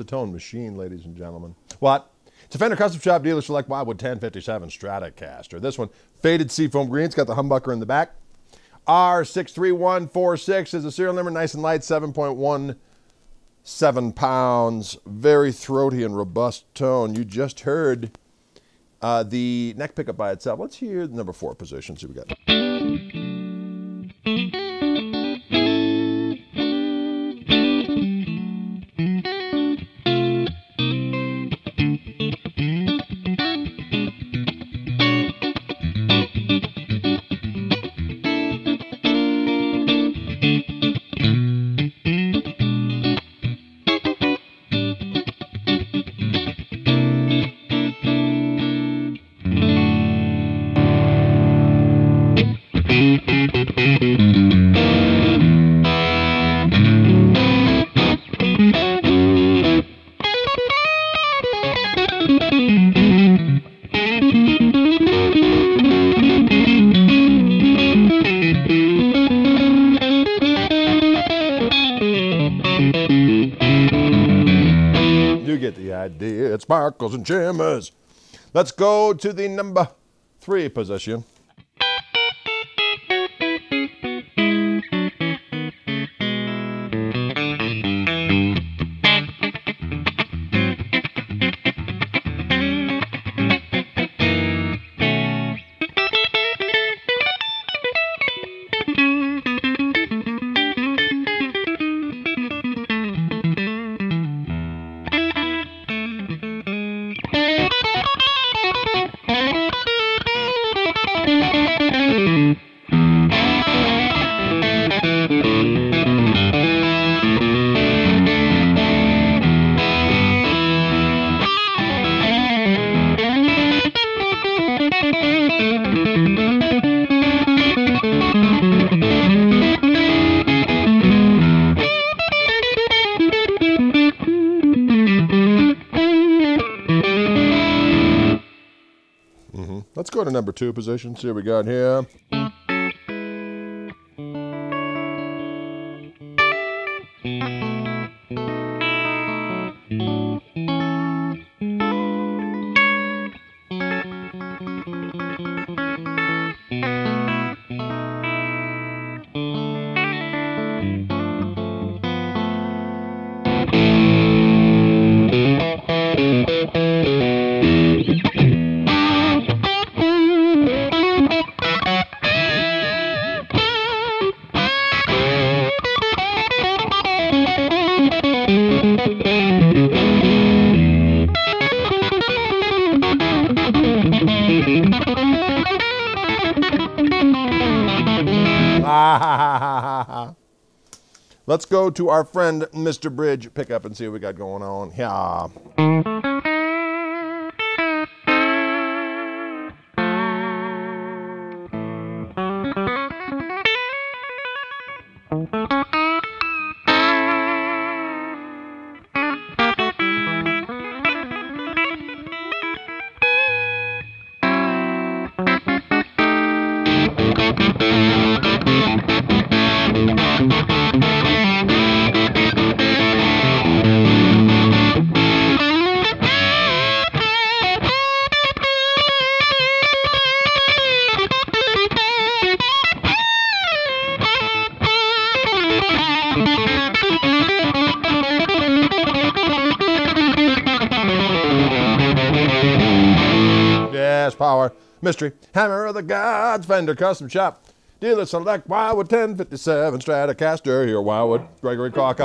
a tone machine, ladies and gentlemen. What? It's a Fender Custom Shop dealer select Wildwood 1057 Stratocaster. This one, faded seafoam green. It's got the humbucker in the back. R63146 is the serial number, nice and light, 7.17 pounds. Very throaty and robust tone. You just heard uh, the neck pickup by itself. Let's hear the number four position. See what we got. You get the idea. It sparkles and shimmers. Let's go to the number three position. Go to number two position. See what we got here. Let's go to our friend Mr. Bridge pickup and see what we got going on. Yeah. Thank you. Power. Mystery. Hammer of the Gods. Fender Custom Shop. Dealer Select Wildwood 1057 Stratocaster. Here, Wildwood. Gregory Clark